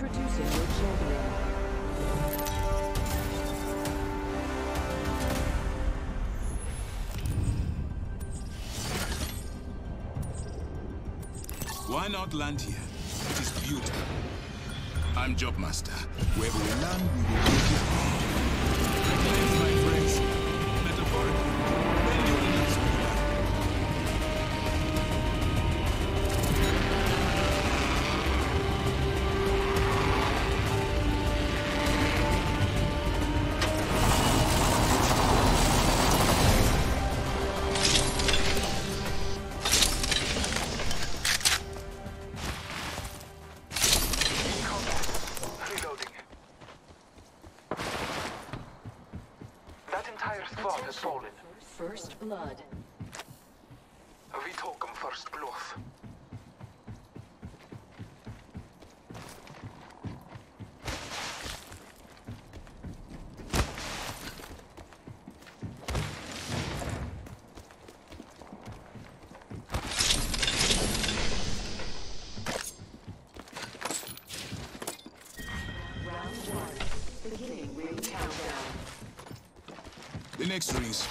Introducing your champion. Why not land here? It is beautiful. I'm Jumpmaster. Wherever we land, we will make it First blood. We took 'em first blood. Round one. Beginning ring countdown. The next ring is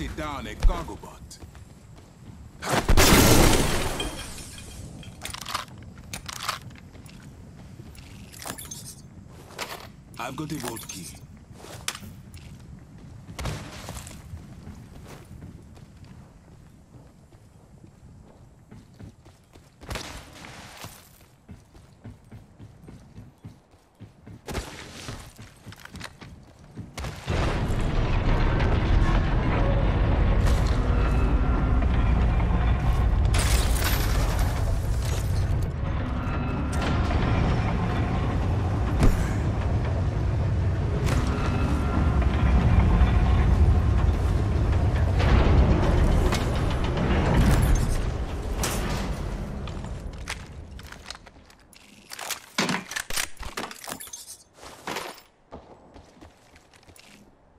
Swatted down a cargo bot. I've got a vault key.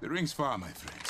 The ring's far, my friends.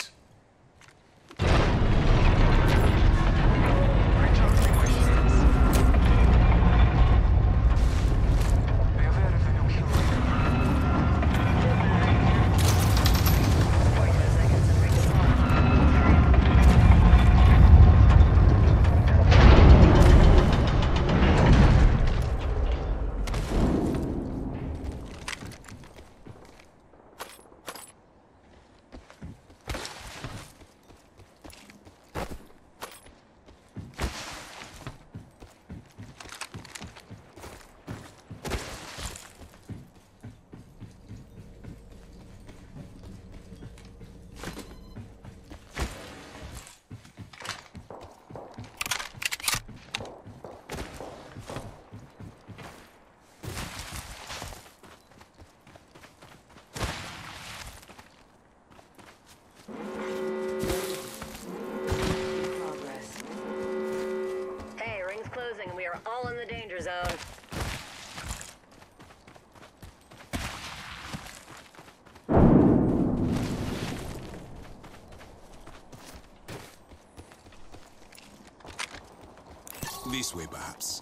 Closing and we are all in the danger zone. This way, perhaps.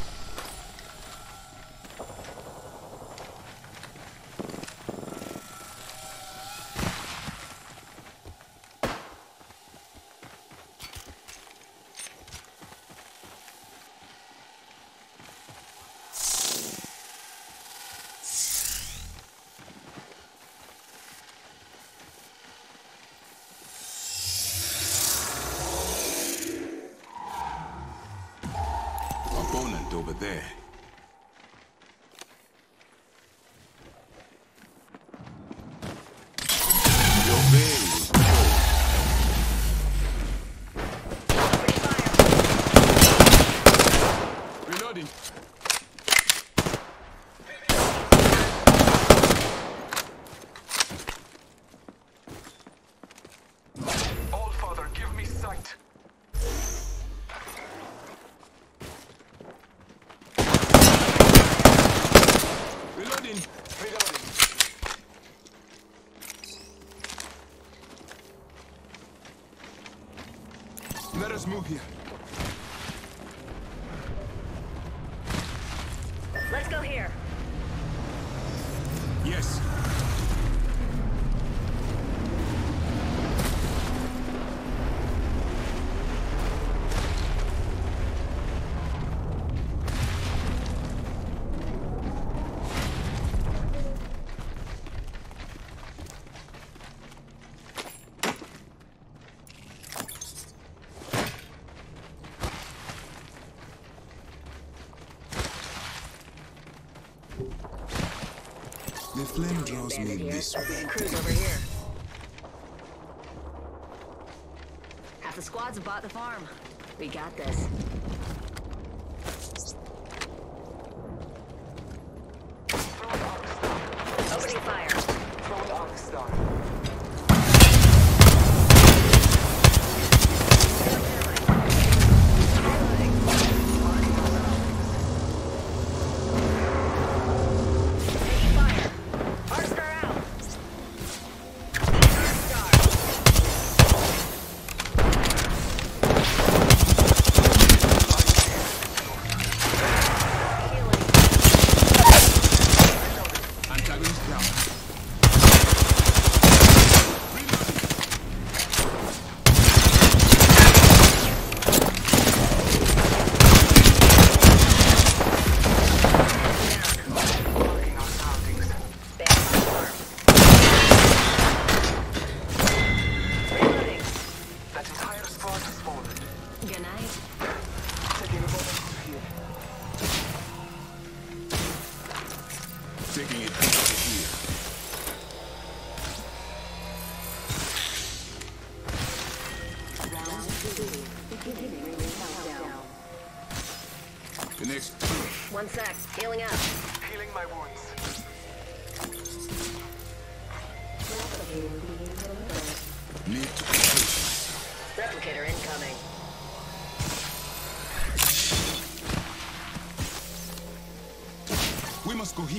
over there. Let us move here. flame draws me this way. Crews over here. Half the squads have bought the farm. We got this.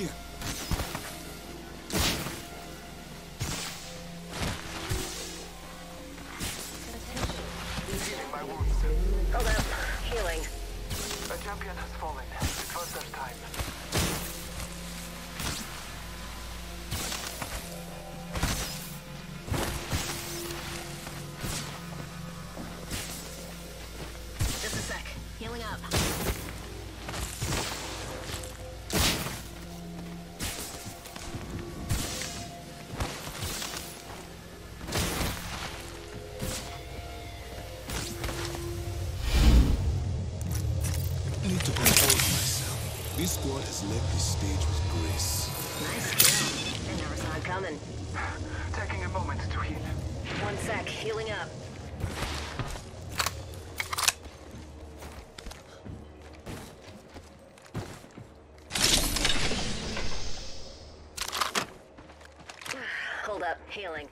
here. left this stage with grace. Nice kill. I never saw it coming. Taking a moment to heal. One sec, healing up. Hold up, healing.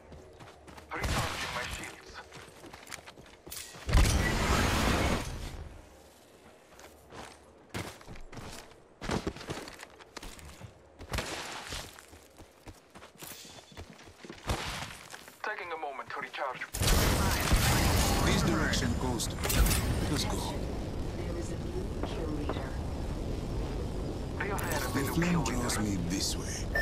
The flame draws me this way.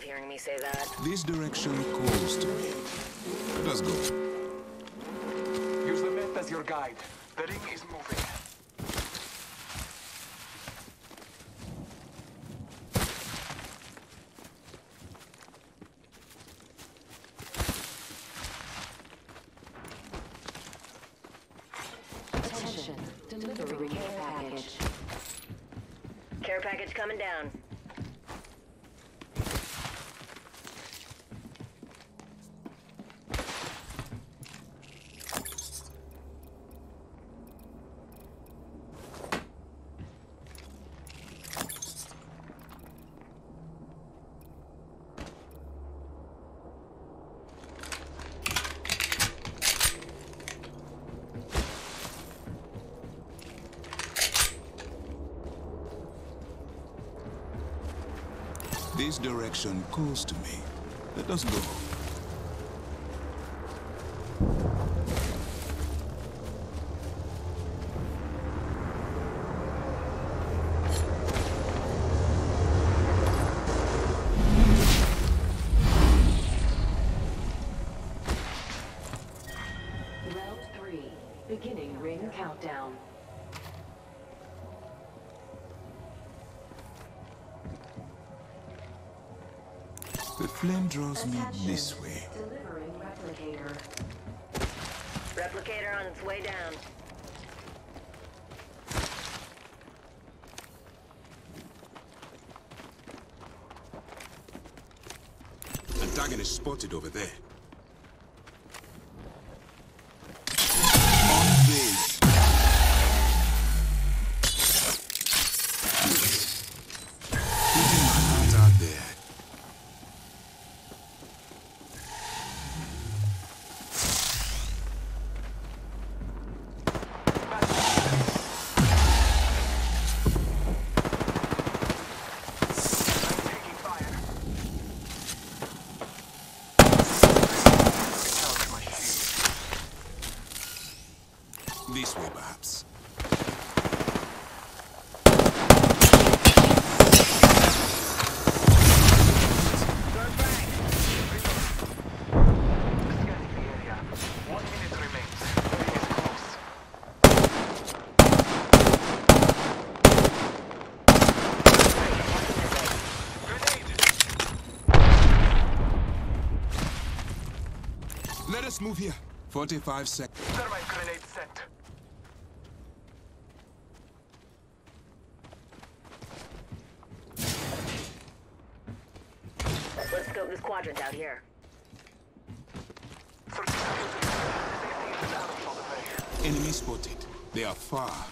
Love hearing me say that. This direction calls to me. Let us go. Use the map as your guide. The ring is moving. Attention. Delivering care package. Care package coming down. This direction calls to me. Let us go. Round three. Beginning ring countdown. Flame draws me this way. Delivering replicator. Replicator on its way down. Antagonist spotted over there. Move here. 45 seconds. Thermite grenade set. Let's scope this quadrant out here. 30 seconds. Safety is out of the way. Enemy spotted. They are far.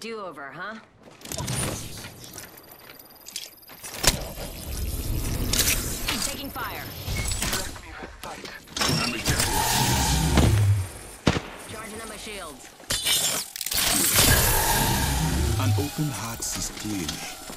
do-over, huh? Taking fire. Charging up my shields. An open heart sees clearly.